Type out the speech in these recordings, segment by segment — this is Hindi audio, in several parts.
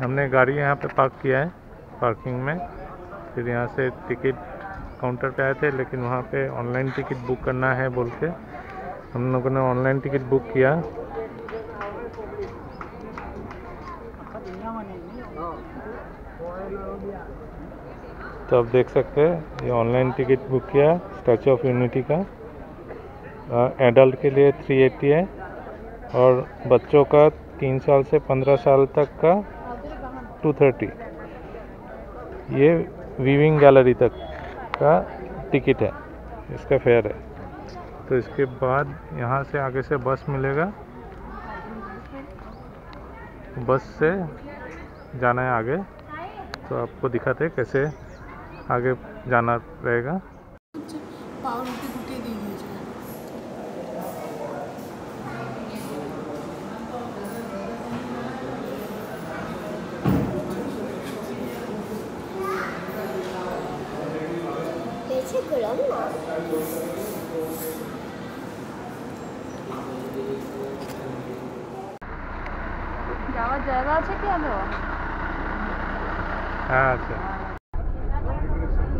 हमने गाड़ी यहाँ पे पार्क किया है पार्किंग में। फिर यहाँ से टिकट काउंटर पे आए थे, लेकिन वहाँ पे ऑनलाइन टिकट बुक करना है बोल के। हम लोगों ने ऑनलाइन टिकट बुक किया। तो आप देख सकते हैं, ये ऑनलाइन टिकट बुक किया स्टैचू ऑफ़ यूनिटी का। एडल्ट के लिए 380 है। और बच्चों का तीन साल से पंद्रह साल तक का 230 ये वीविंग गैलरी तक का टिकट है। इसका फेयर है। तो इसके बाद यहाँ से आगे से बस मिलेगा। बस से जाना है आगे। तो आपको दिखाते कैसे आगे जाना रहेगा। জায়গা আছে কি আলো हाँ अच्छा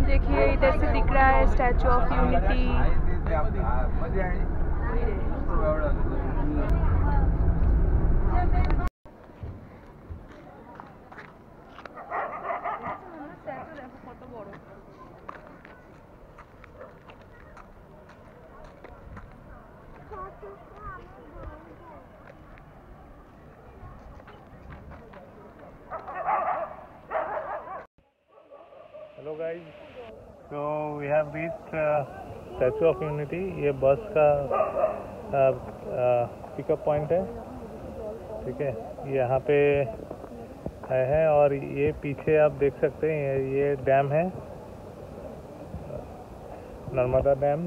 देखिए इधर से दिख रहा है स्टैचू ऑफ यूनिटी गाइस तो we have reached Statue of Unity ये बस का पिकअप पॉइंट है. ठीक है? यहाँ पे है, है और ये पीछे आप देख सकते हैं ये डैम है. Narmada dam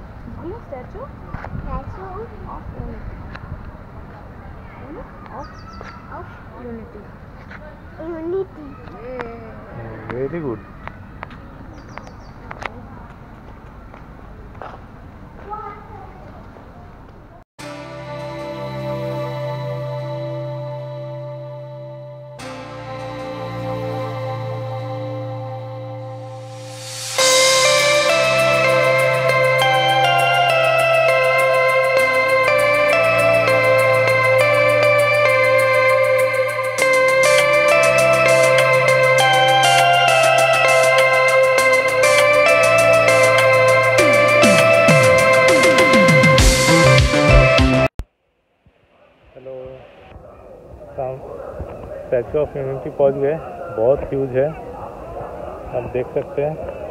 The statue? Statue of unity. Of, of unity. Unity. Yeah. Very good. Statue of Unity पहुँच गए बहुत ह्यूज है। आप देख सकते हैं।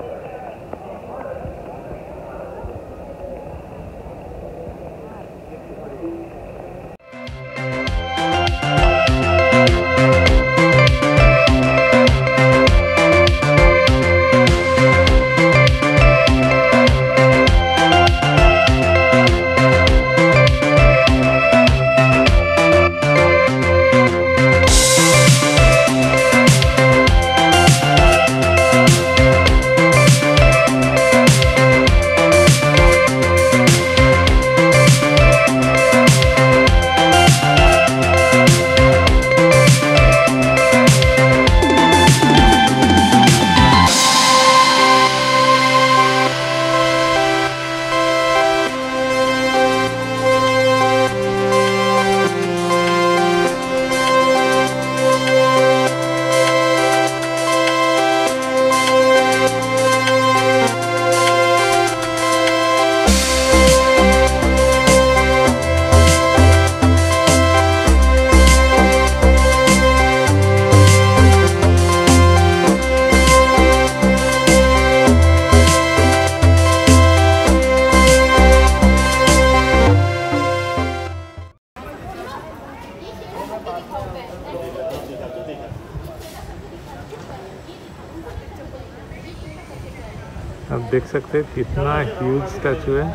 आप देख सकते हैं, कितना ह्यूज स्टैचू है।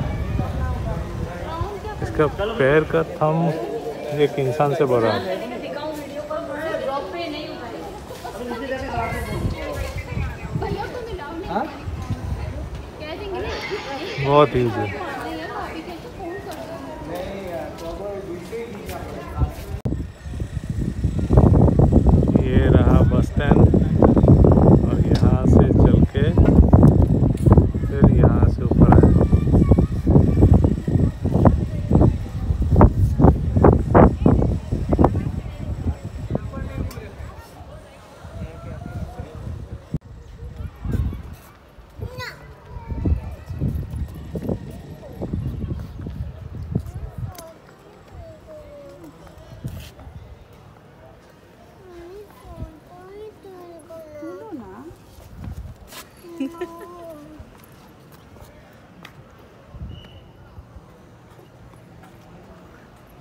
इसका पैर का थम एक इंसान से बड़ा है। बहुत ईजी है ये रहा बस स्टैंड और यहाँ से चल के फिर यहाँ से ऊपर आए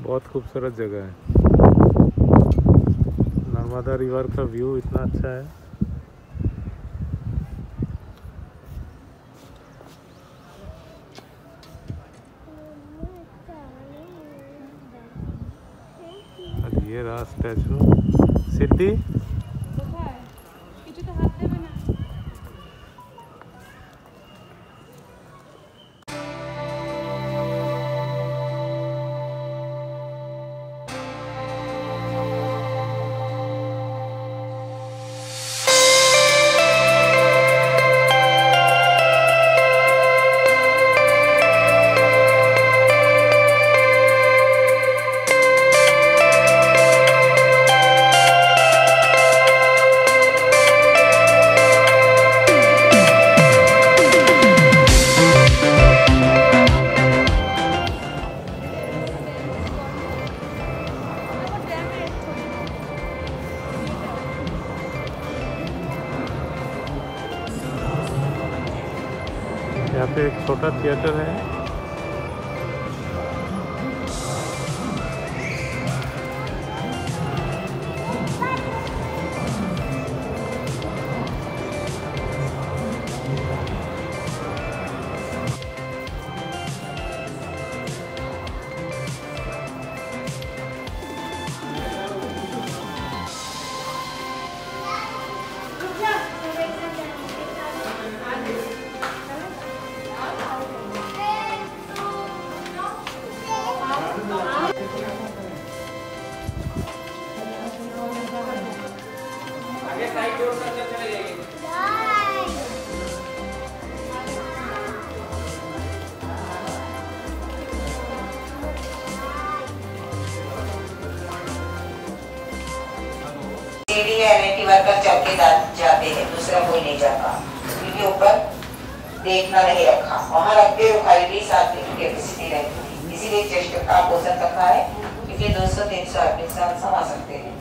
बहुत खूबसूरत जगह है। नर्मदा रिवर का व्यू इतना अच्छा है। और ये रहा स्टैचू सिद्धि यहाँ पे एक छोटा थिएटर है। एनआईटी वर्कर चौकीदार जाते हैं, दूसरा कोई नहीं जाता। क्योंकि ऊपर देखना नहीं रखा। वहाँ रखते हुए सात की कैपेसिटी रहती है इसीलिए चेस्ट का पोषण रखा है, क्योंकि 200 300 आदमी साथ समा सकते हैं।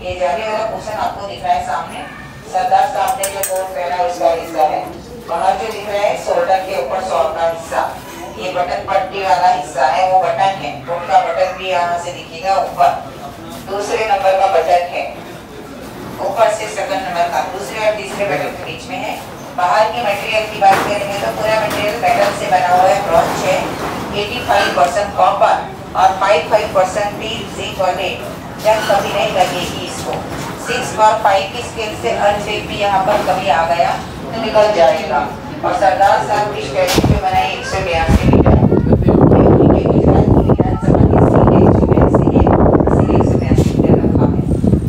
ये जाने वाला पोषण आपको दिख रहा है सामने। सरदार साहब ने जो कोट पहना उसका हिस्सा है। वहाँ जो दिख रहा है शोल्डर के ऊपर सॉल का हिस्सा। ये बटन पट्टी वाला हिस्सा है, वो बटन है। कोट का बटन भी यहाँ से दिखेगा ऊपर। दूसरे नंबर का बटन है। ऊपर से सेकंड नंबर का दूसरे और तीसरे बटन के बीच में है। बाहर की मटेरियल की बात करेंगे तो पूरा मटेरियल मेटल से बना हुआ है ब्रॉन्ज है 85 परसेंट कॉपर और 55 परसेंट स्टील जिंक और लेड जंग कभी नहीं लगेगी इसको। सिक्स और फाइव की स्केल से अनशेप भी यहाँ पर कभी आ गया तो निकल जाएगा। और सरदार साहब की स्टैचू जो बनाई एक सौ बयासी मीटर ये उनके गुजरात की विधानसभा की सीट है, जो है, इसीलिए इसीलिए 182 मीटर रखा है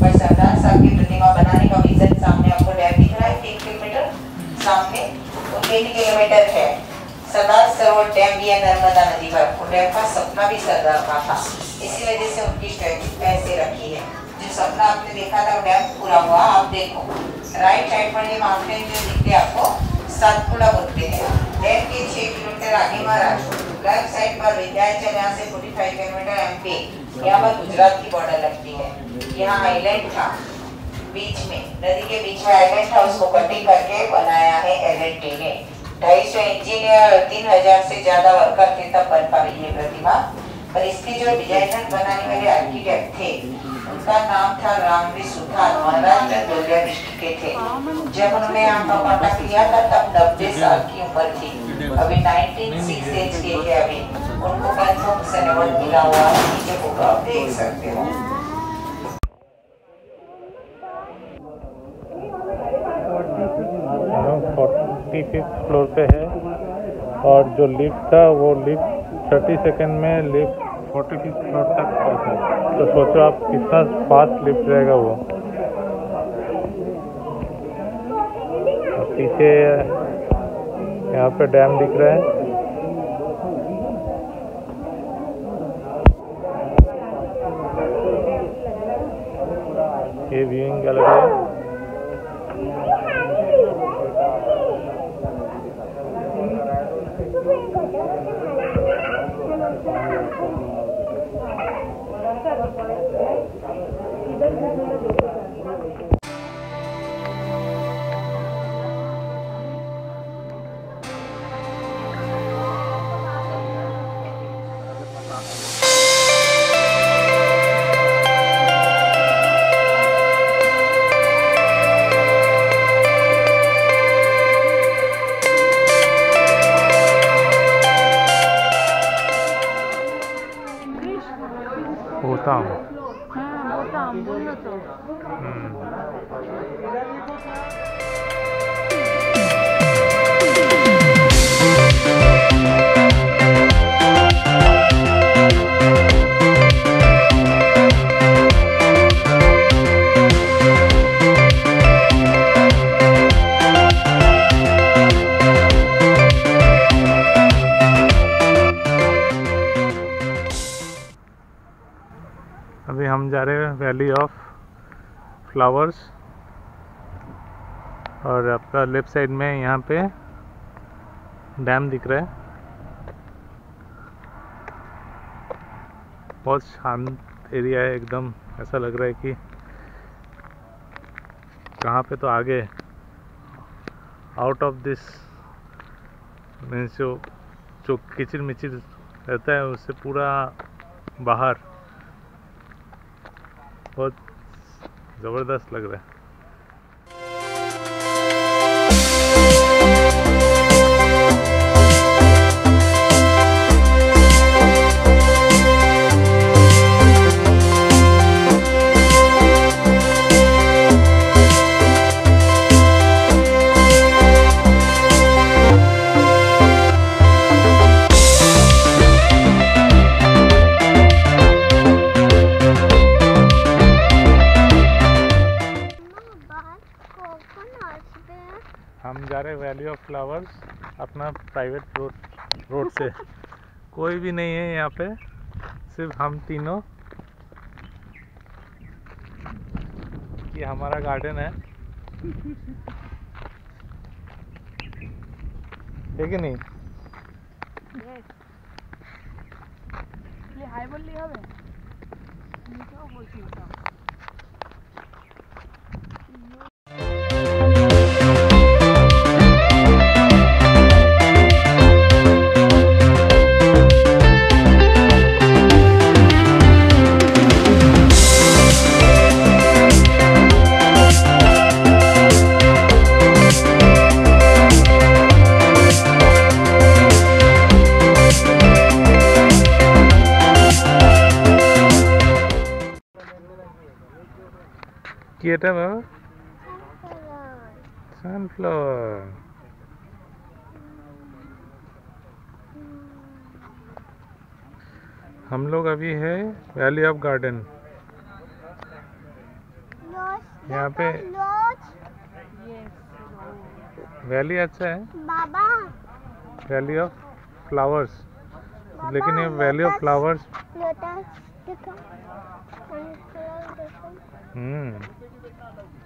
पर सरदार साहब की प्रतिमा बनाने का विजन सामने आपको डैम दिख रहा है तीन किलोमीटर सामने वो तीन किलोमीटर है। सरदार सरोवर डैम भी है नर्मदा नदी पर। डैम का सपना भी सरदार का था। इसी वजह से उनकी ऐसे रखी है। जो सपना आपने देखा था, वो डैम पूरा हुआ, आप देखो। राइट साइड पर ये माउंटेन जो दिखते आपको, सातपुड़ा बोलते हैं। डैम के छह किलोमीटर आगे महाराष्ट्र। लेफ़्ट साइड पर विंध्याचल यहाँ से 45 किलोमीटर एमपी यहाँ पर गुजरात की बॉर्डर लगती है। यहाँ आइलैंड था। बीच में, नदी के बीच में आइलैंड था उसको कटिंग करके बनाया है एल ने। ढाई सौ इंजीनियर और तीन हज़ार से ज़्यादा वर्कर थे तब बन पाई ये प्रतिमा। पर इसके जो डिज़ाइनर बनाने वाले आर्किटेक्ट थे, उनका नाम था रामवी सुथार महाराष्ट्र के थे। जब उन्होंने यहाँ का पता किया था, तब नब्बे साल की उम्र थी। अभी 1906 एज के है अभी। उनको पद्मभूषण अवार्ड मिला हुआ है, नीचे फ़ोटो आप देख सकते हो। फिफ्थ फ्लोर पे है। और जो लिफ्ट था, वो लिफ्ट थर्टी सेकेंड में लिफ्ट फोर्टी फिफ्थ फ्लोर तक पहुँचा। तो सोचो आप कितना फास्ट लिफ्ट रहेगा वो। पीछे यहाँ पे डैम दिख रहा है। ये viewing gallery Voltamos. 저것도 안 불러줘. 음. Valley of flowers और आपका लेफ़्ट साइड में यहाँ पे डैम दिख रहा है। बहुत शांत एरिया है एकदम। ऐसा लग रहा है कि कहाँ पे तो आगे आउट ऑफ़ दिस मीन्स जो जो किचिर मिचिर रहता है, उससे पूरा बाहर। बहुत ज़बरदस्त लग रहा है। अपना प्राइवेट रोड रोड से। कोई भी नहीं है यहाँ पे, सिर्फ़ हम तीनों। ये हमारा गार्डन है। ठीक है नहीं? ये हाई बोल लिया है? बेटा बाबा सनफ्लावर हम लोग अभी है वैली ऑफ़ गार्डन यहाँ पे वैली अच्छा है? बाबा। वैली ऑफ़ फ्लावर्स लेकिन ये वैली ऑफ़ फ्लावर्स हम्म। देखो. Sunflower देखो.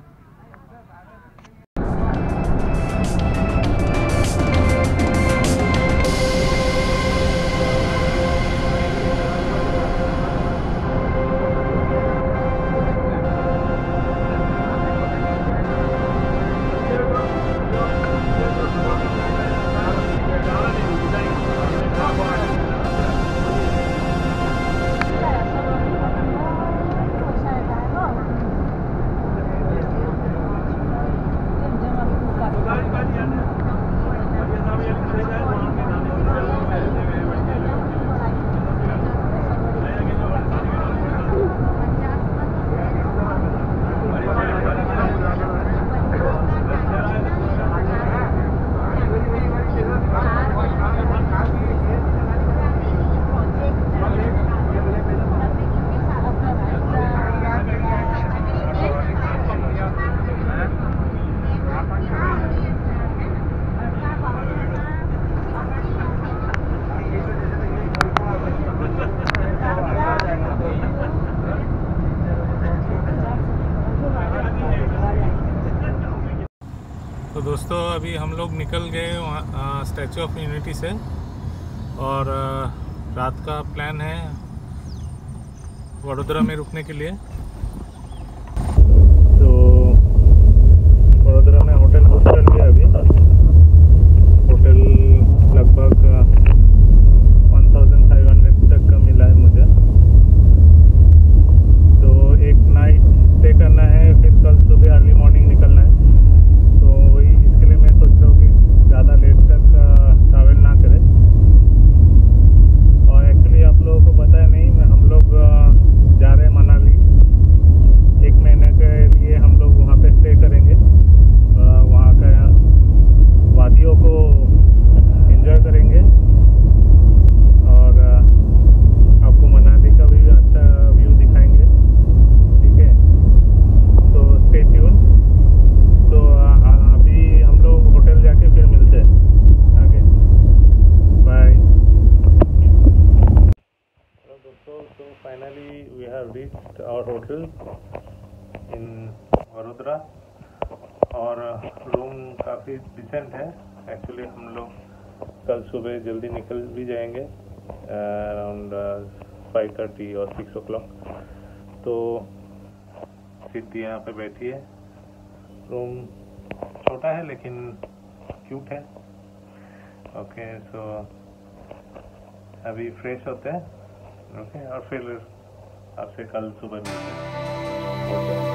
हम लोग निकल गए वहाँ स्टैचू ऑफ़ यूनिटी से। और रात का प्लान है वडोदरा में रुकने के लिए। कल सुबह जल्दी निकल भी जाएँगे अराउंड फाइव थर्टी और सिक्स ओ क्लॉक तो सिद्धि यहाँ पे बैठी है। रूम छोटा है लेकिन क्यूट है। ओके सो अभी फ्रेश होते हैं। ओके और फिर आपसे कल सुबह मिलते हैं।